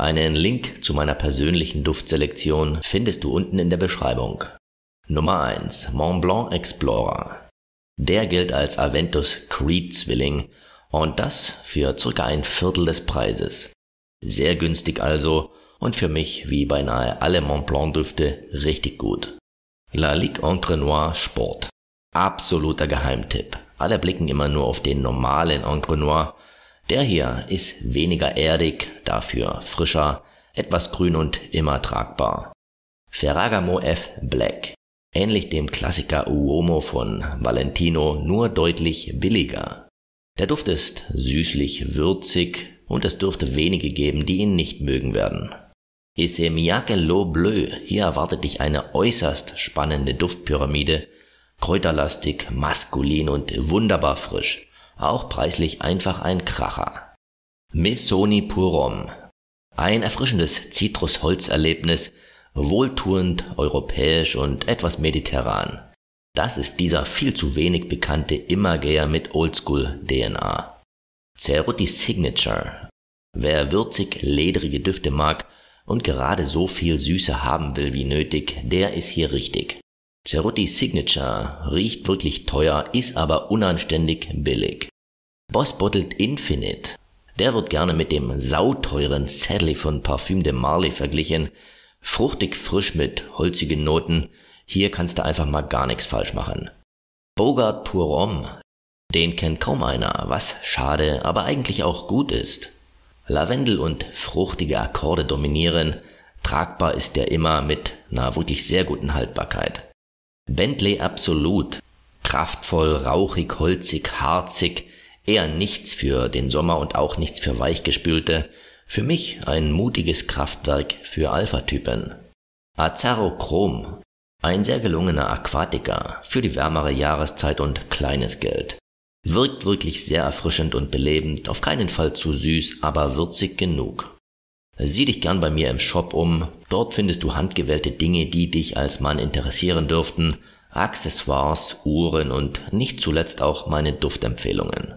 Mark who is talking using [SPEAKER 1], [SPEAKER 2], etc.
[SPEAKER 1] Einen Link zu meiner persönlichen Duftselektion findest du unten in der Beschreibung. Nummer 1 Mont Blanc Explorer. Der gilt als Aventus Creed Zwilling und das für circa ein Viertel des Preises. Sehr günstig also und für mich wie beinahe alle Mont Blanc Düfte richtig gut. La Ligue Entre Noir Sport. Absoluter Geheimtipp. Alle blicken immer nur auf den normalen Encre Noir. Der hier ist weniger erdig, dafür frischer, etwas grün und immer tragbar. Ferragamo F Black. Ähnlich dem Klassiker Uomo von Valentino, nur deutlich billiger. Der Duft ist süßlich würzig und es dürfte wenige geben, die ihn nicht mögen werden. Isemiake L'Eau Bleu, hier erwartet dich eine äußerst spannende Duftpyramide, kräuterlastig, maskulin und wunderbar frisch, auch preislich einfach ein Kracher. Missoni Purom, ein erfrischendes Zitrusholzerlebnis, wohltuend, europäisch und etwas mediterran. Das ist dieser viel zu wenig bekannte Immergeher mit Oldschool-DNA. Ceruti Signature. Wer würzig ledrige Düfte mag und gerade so viel Süße haben will wie nötig, der ist hier richtig. Ceruti Signature riecht wirklich teuer, ist aber unanständig billig. Boss Bottled Infinite. Der wird gerne mit dem sauteuren Sadly von Parfüm de Marley verglichen, Fruchtig frisch mit holzigen Noten. Hier kannst du einfach mal gar nichts falsch machen. Bogart Purom. Den kennt kaum einer, was schade, aber eigentlich auch gut ist. Lavendel und fruchtige Akkorde dominieren. Tragbar ist der immer mit einer wirklich sehr guten Haltbarkeit. Bentley Absolut. Kraftvoll, rauchig, holzig, harzig. Eher nichts für den Sommer und auch nichts für weichgespülte. Für mich ein mutiges Kraftwerk für Alpha-Typen. Azarochrom, ein sehr gelungener Aquatiker für die wärmere Jahreszeit und kleines Geld. Wirkt wirklich sehr erfrischend und belebend, auf keinen Fall zu süß, aber würzig genug. Sieh dich gern bei mir im Shop um, dort findest du handgewählte Dinge, die dich als Mann interessieren dürften, Accessoires, Uhren und nicht zuletzt auch meine Duftempfehlungen.